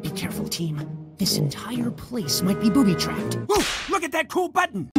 Be careful, team. This entire place might be booby-trapped. Ooh, look at that cool button!